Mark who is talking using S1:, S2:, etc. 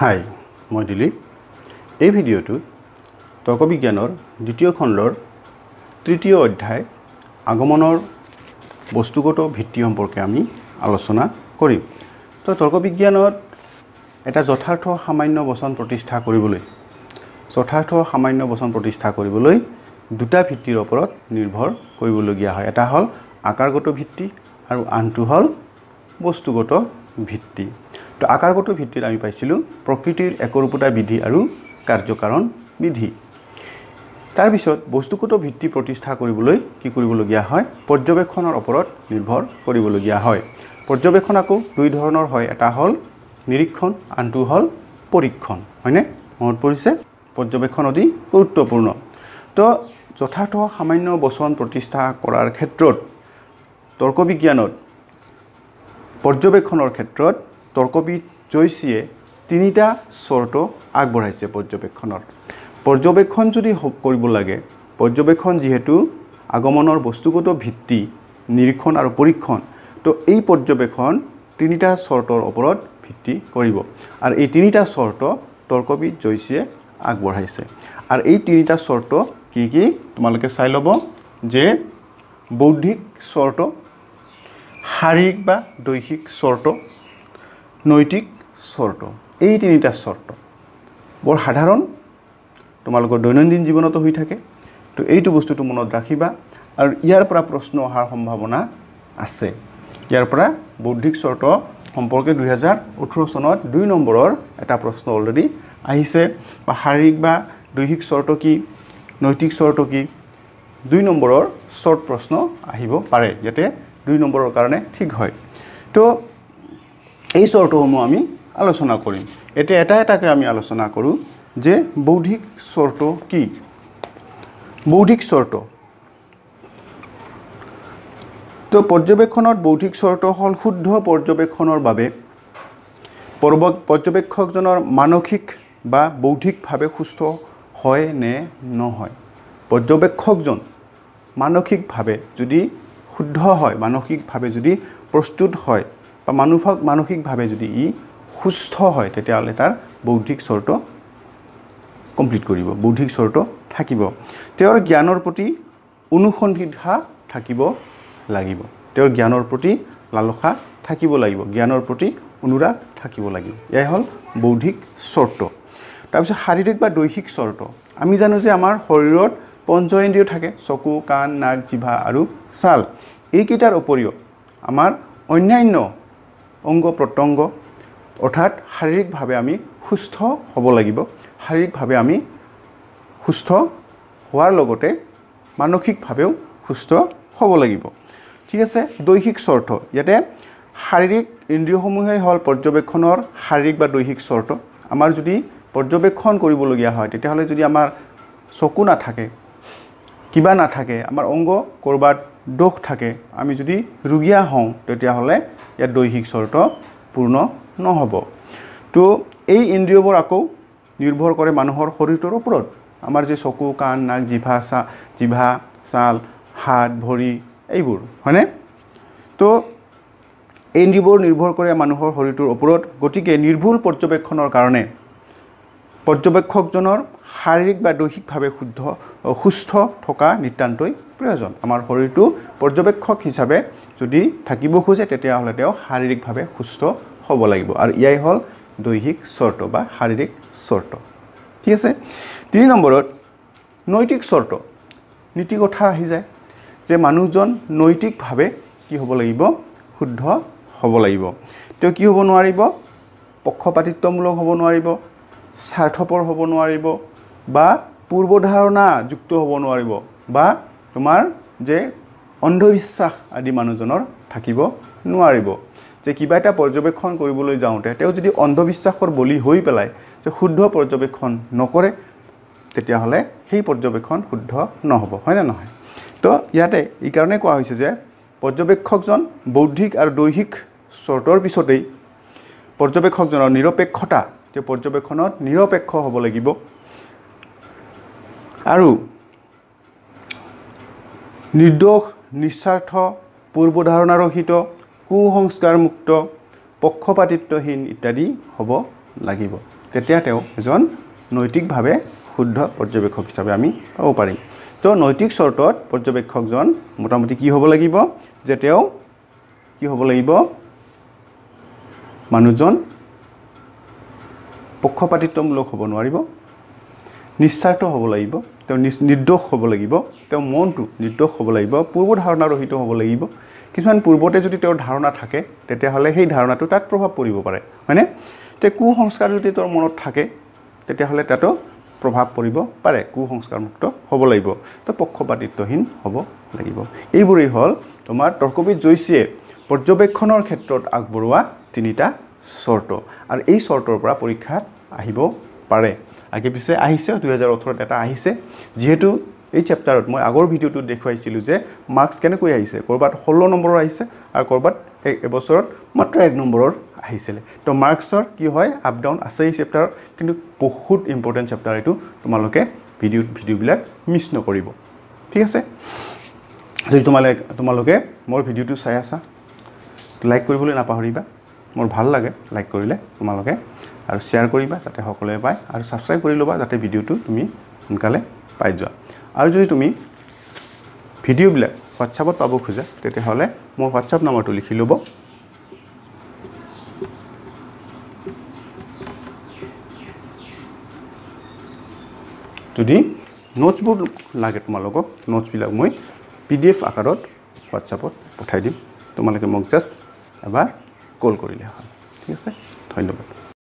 S1: হাই মই দিলীপ। এই ভিডিঅ'টোত তৰ্কবিজ্ঞানৰ দ্বিতীয় খণ্ডৰ তৃতীয় অধ্যায় আগমনৰ বস্তুগত ভিত্তি সম্পৰ্কে আমি আলোচনা কৰিম। তো তৰ্কবিজ্ঞানত এটা যথাৰ্থ সামান্য বচন প্ৰতিষ্ঠা কৰিবলৈ যথাৰ্থ সামান্য বচন প্ৰতিষ্ঠা কৰিবলৈ দুটা ভিত্তিৰ ওপৰত নিৰ্ভৰ কৰিবলগীয়া হয়। এটা হ'ল আকাৰগত ভিত্তি আৰু আনটো হ'ল বস্তুগত ভিত্তি। তো আকাৰগত ভিত্তিত আমি পাইছিলোঁ প্ৰকৃতিৰ একৰূপতা বিধি আৰু কাৰ্যকাৰণ বিধি। তাৰপিছত বস্তুগত ভিত্তি প্ৰতিষ্ঠা কৰিবলৈ কি কৰিবলগীয়া হয়? পৰ্যবেক্ষণৰ ওপৰত নিৰ্ভৰ কৰিবলগীয়া হয়। পৰ্যবেক্ষণ আকৌ দুই ধৰণৰ হয়। এটা হ'ল নিৰীক্ষণ আনটো হ'ল পৰীক্ষণ। হয়নে? মনত পৰিছে? পৰ্যবেক্ষণ অতি গুৰুত্বপূৰ্ণ। তো যথাৰ্থ সামান্য বচন প্ৰতিষ্ঠা কৰাৰ ক্ষেত্ৰত তৰ্কবিজ্ঞানত পৰ্যবেক্ষণৰ ক্ষেত্ৰত তৰ্কবিদ জয়সীয়ে তিনিটা চৰ্ত আগবঢ়াইছে পৰ্যবেক্ষণৰ। পৰ্যবেক্ষণ যদি কৰিব লাগে পৰ্যবেক্ষণ যিহেতু আগমনৰ বস্তুগত ভিত্তি নিৰীক্ষণ আৰু পৰীক্ষণ তো এই পৰ্যবেক্ষণ তিনিটা চৰ্তৰ ওপৰত ভিত্তি কৰিব। আৰু এই তিনিটা চৰ্ত তৰ্কবিদ জয়সীয়ে আগবঢ়াইছে। আৰু এই তিনিটা চৰ্ত কি কি? তোমালোকে চাই ল'ব যে বৌদ্ধিক চৰ্ত শাৰীৰিক বা দৈহিক চৰ্ত নৈতিক চৰ্ত এই তিনিটা চৰ্ত বৰ সাধাৰণ তোমালোকৰ দৈনন্দিন জীৱনতো হৈ থাকে। তো এইটো বস্তুটো মনত ৰাখিবা আৰু ইয়াৰ পৰা প্ৰশ্ন অহাৰ সম্ভাৱনা আছে। ইয়াৰ পৰা বৌদ্ধিক চৰ্ত সম্পৰ্কে দুহেজাৰ ওঠৰ চনত দুই নম্বৰৰ এটা প্ৰশ্ন অলৰেডি আহিছে। বা শাৰীৰিক বা দৈহিক চৰ্ত কি নৈতিক চৰ্ত কি দুই নম্বৰৰ শ্বৰ্ট প্ৰশ্ন আহিব পাৰে। ইয়াতে দুই নম্বৰৰ কাৰণে ঠিক হয়। তো এই চৰ্তসমূহ আমি আলোচনা কৰিম। এতিয়া এটা এটাকৈ আমি আলোচনা কৰোঁ যে বৌদ্ধিক চৰ্ত কি? বৌদ্ধিক চৰ্ত। তো পৰ্যবেক্ষণত বৌদ্ধিক চৰ্ত হ'ল শুদ্ধ পৰ্যবেক্ষণৰ বাবে পৰ্যবেক্ষকজনৰ মানসিক বা বৌদ্ধিকভাৱে সুস্থ হয় নে নহয়। পৰ্যবেক্ষকজন মানসিকভাৱে যদি শুদ্ধ হয় মানসিকভাৱে যদি প্ৰস্তুত হয় বা মানুহ মানসিকভাৱে যদি ই সুস্থ হয় তেতিয়াহ'লে তাৰ বৌদ্ধিক চৰ্ত কমপ্লিট কৰিব বৌদ্ধিক চৰ্ত থাকিব। তেওঁৰ জ্ঞানৰ প্ৰতি অনুসন্ধিৎসা থাকিব লাগিব। তেওঁৰ জ্ঞানৰ প্ৰতি লালসা থাকিব লাগিব জ্ঞানৰ প্ৰতি অনুৰাগ থাকিব লাগিব। এয়াই হ'ল বৌদ্ধিক চৰ্ত তাৰপিছত শাৰীৰিক বা দৈহিক চৰ্ত আমি জানো যে আমাৰ শৰীৰত পঞ্চ ইন্দ্ৰিয় থাকে চকু কাণ নাক জিভা আৰু ছাল। এইকেইটাৰ উপৰিও আমাৰ অন্যান্য অংগ প্ৰত্যংগ অৰ্থাৎ শাৰীৰিকভাৱে আমি সুস্থ হ'ব লাগিব। শাৰীৰিকভাৱে আমি সুস্থ হোৱাৰ লগতে মানসিকভাৱেও সুস্থ হ'ব লাগিব। ঠিক আছে দৈহিক চৰ্ত ইয়াতে শাৰীৰিক ইন্দ্ৰিয়সমূহেই হ'ল পৰ্যবেক্ষণৰ শাৰীৰিক বা দৈহিক চৰ্ত আমাৰ যদি পৰ্যবেক্ষণ কৰিবলগীয়া হয় তেতিয়াহ'লে যদি আমাৰ চকু নাথাকে কিবা নাথাকে আমাৰ অংগ ক'ৰবাত দোষ থাকে আমি যদি ৰোগীয়া হওঁ তেতিয়াহ'লে ইয়াত দৈহিক চৰ্ত পূৰ্ণ নহ'ব। তো এই ইন্দ্ৰিয়বোৰ আকৌ নিৰ্ভৰ কৰে মানুহৰ শৰীৰটোৰ ওপৰত। আমাৰ যে চকু কাণ নাক জিভা চা জিভা ছাল হাত ভৰি এইবোৰ হয়নে? তো এই ইন্দ্ৰিয়বোৰ নিৰ্ভৰ কৰে মানুহৰ শৰীৰটোৰ ওপৰত। গতিকে নিৰ্ভুল পৰ্যবেক্ষণৰ কাৰণে পৰ্যবেক্ষকজনৰ শাৰীৰিক বা দৈহিকভাৱে শুদ্ধ সুস্থ থকা নিতান্তই প্ৰয়োজন। আমাৰ শৰীৰটো পৰ্যবেক্ষক হিচাপে যদি থাকিব খোজে তেতিয়াহ'লে তেওঁ শাৰীৰিকভাৱে সুস্থ হ'ব লাগিব। আৰু ইয়াই হ'ল দৈহিক চৰ্ত বা শাৰীৰিক চৰ্ত। ঠিক আছে? তিনি নম্বৰত নৈতিক চৰ্ত। নীতি কথা আহি যায় যে মানুহজন নৈতিকভাৱে কি হ'ব লাগিব? শুদ্ধ হ'ব লাগিব। তেওঁ কি হ'ব নোৱাৰিব? পক্ষপাতিত্বমূলক হ'ব নোৱাৰিব। স্বাৰ্থপৰ হ'ব নোৱাৰিব বা পূৰ্বধাৰণাযুক্ত হ'ব নোৱাৰিব বা তোমাৰ যে অন্ধবিশ্বাস আদি মানুহজনৰ থাকিব নোৱাৰিব। যে কিবা এটা পৰ্যবেক্ষণ কৰিবলৈ যাওঁতে তেওঁ যদি অন্ধবিশ্বাসৰ বলি হৈ পেলাই যে শুদ্ধ পৰ্যবেক্ষণ নকৰে তেতিয়াহ'লে সেই পৰ্যবেক্ষণ শুদ্ধ নহ'ব হয়নে নহয়? তো ইয়াতে এই কাৰণে কোৱা হৈছে যে পৰ্যবেক্ষকজন বৌদ্ধিক আৰু দৈহিক চৰ্তৰ পিছতেই পৰ্যবেক্ষকজনৰ নিৰপেক্ষতা যে পৰ্যবেক্ষণত নিৰপেক্ষ হ'ব লাগিব। আৰু নিৰ্দোষ নিস্বাৰ্থ পূৰ্বধাৰণাৰহিত কুসংস্কাৰমুক্ত পক্ষপাতিত্বহীন ইত্যাদি হ'ব লাগিব। তেতিয়া তেওঁ এজন নৈতিকভাৱে শুদ্ধ পৰ্যবেক্ষক হিচাপে আমি পাব পাৰিম। তো নৈতিক চৰ্তত পৰ্যবেক্ষকজন মোটামুটি কি হ'ব লাগিব? যে তেওঁ কি হ'ব লাগিব? মানুহজন পক্ষপাতিত্বমূলক হ'ব নোৱাৰিব নিস্বাৰ্থ হ'ব লাগিব তেওঁ নিৰ্দোষ হ'ব লাগিব তেওঁ মনটো নিৰ্দোষ হ'ব লাগিব পূৰ্ব ধাৰণা ৰহিত হ'ব লাগিব। কিছুমান পূৰ্বতে যদি তেওঁৰ ধাৰণা থাকে তেতিয়াহ'লে সেই ধাৰণাটো তাত প্ৰভাৱ পৰিব পাৰে। হয়নে? তে কুসংস্কাৰ যদি তেওঁৰ মনত থাকে তেতিয়াহ'লে তাতো প্ৰভাৱ পৰিব পাৰে কুসংস্কাৰমুক্ত হ'ব লাগিব তো পক্ষপাতিত্বহীন হ'ব লাগিব। এইবোৰেই হ'ল তোমাৰ তৰ্কবিদ জৈশীয়ে পৰ্যবেক্ষণৰ ক্ষেত্ৰত আগবঢ়োৱা তিনিটা চৰ্ত। আৰু এই চৰ্তৰ পৰা পৰীক্ষাত আহিব পাৰে। আগে পিছে আহিছে দুহেজাৰ ওঠৰত এটা আহিছে। যিহেতু এই চেপ্টাৰত মই আগৰ ভিডিঅ'টোত দেখুৱাইছিলোঁ যে মাৰ্কছ কেনেকৈ আহিছে ক'ৰবাত ষোল্ল নম্বৰৰ আহিছে আৰু ক'ৰবাত এই এবছৰত মাত্ৰ এক নম্বৰৰ আহিছিলে। তো মাৰ্কছৰ কি হয় আপ ডাউন আছে এই চেপ্টাৰত কিন্তু বহুত ইম্পৰ্টেণ্ট চেপ্টাৰ এইটো তোমালোকে ভিডিঅ' ভিডিঅ'বিলাক মিছ নকৰিব। ঠিক আছে? যদি তোমালোকে তোমালোকে মোৰ ভিডিঅ'টো চাই আছা লাইক কৰিবলৈ নাপাহৰিবা। মোৰ ভাল লাগে লাইক কৰিলে তোমালোকে আৰু শ্বেয়াৰ কৰিবা যাতে সকলোৱে পায় আৰু ছাবস্ক্ৰাইব কৰি ল'বা যাতে ভিডিঅ'টো তুমি সোনকালে পাই যোৱা। আৰু যদি তুমি ভিডিঅ'বিলাক হোৱাটছআপত পাব খোজা তেতিয়াহ'লে মোৰ হোৱাটছআপ নম্বৰটো লিখি ল'ব। যদি নোটছবোৰ লাগে তোমালোকক নোটছবিলাক মই পি ডি এফ আকাৰত হোৱাটছআপত পঠাই দিম। তোমালোকে মোক জাষ্ট এবাৰ কল কৰিলে হ'ল। ঠিক আছে? ধন্যবাদ।